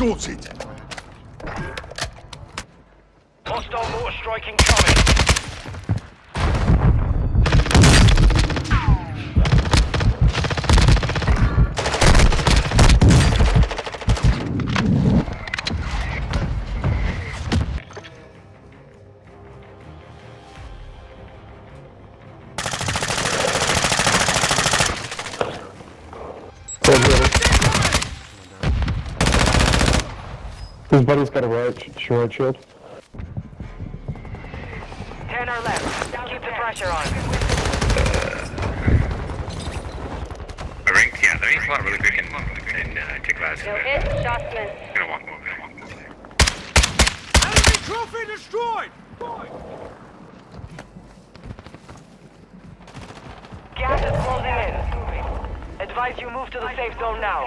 Job His buddy's got a right short shield. Ten are left. Keep the pressure on. The ring, yeah, the ring's a lot really quick in, in uh, Ticklaz. No hit, Shotsman. Gonna walk more, gonna walk more. Enemy trophy destroyed. Gas is closing in. Advise you move to the safe zone now.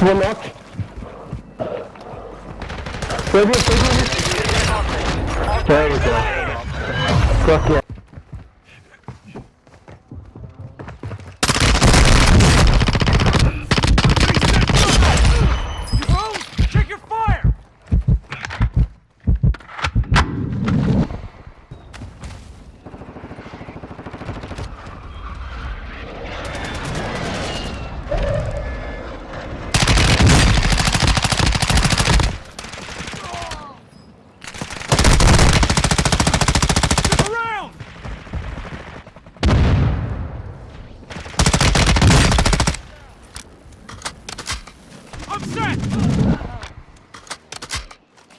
One baby. There we go. Fuck yeah.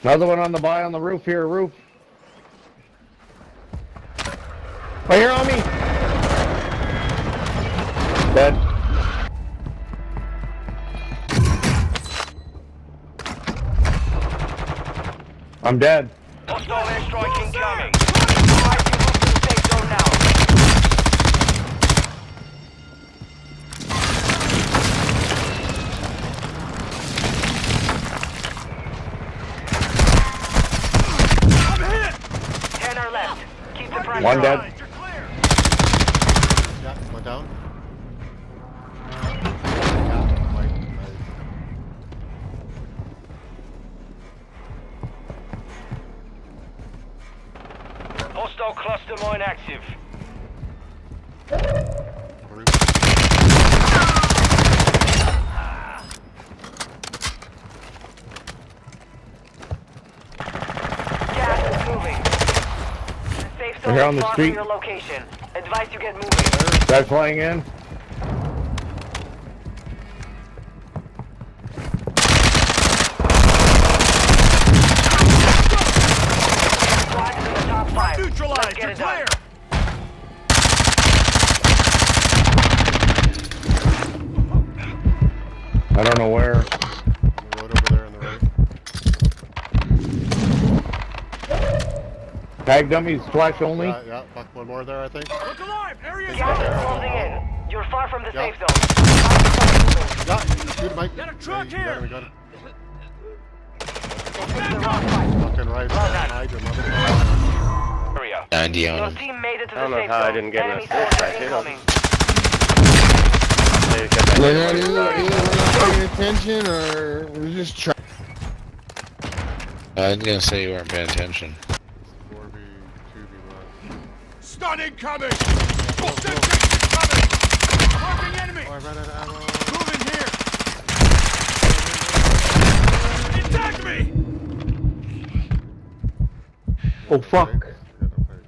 Another one on the buy on the roof here, roof. Right here on me. Dead. I'm dead. Hostile airstrike incoming. One dead. You're. Yeah, one down. Yeah, white. Nice. Hostile cluster mine active. Roof. Gas is moving. The safe zone We're here on the street. your location. Advise you get moving. Guys flying in. Squad is in the top five. Let's Neutralized. get You're it done. clear. I don't know where. Tag dummies, flash only. Yeah, yeah, fuck one more there, I think. Look alive. Area is Gas is closing in. You're far from the Yeah. safe zone. Find Yeah, shoot Mike. Got a truck Hey, you got here. him, we got him. Go fix the rock fight. Fucking right. Well done. Hide your mother. Area. 90 Your on him. team made it to I don't the know how I didn't get an Enemy assist right here. incoming. They're not either, either we're not paying attention or we're just trying. I was gonna say you weren't paying attention. 4v, 2v1. Stun incoming. Bullshit incoming. Marking enemy. Oh, I ran out of ammo. Moving here. Attack me. Oh fuck. Yeah, no fight.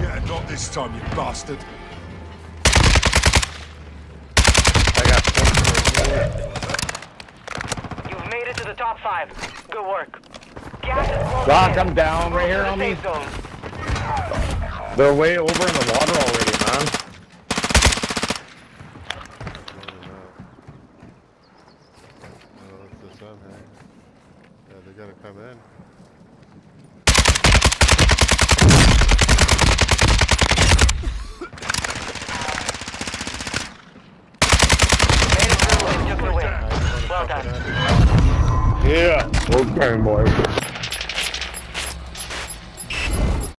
Yeah, not this time, you bastard. I got you. You've made it to the top five. Good work. Gas is closing Doc, in. I'm down right here on me. They're way over in the water already, man. Oh, it's Yeah, they gotta come in. Made it through and took the win. Nice, Well done. Yeah. Okay, boys.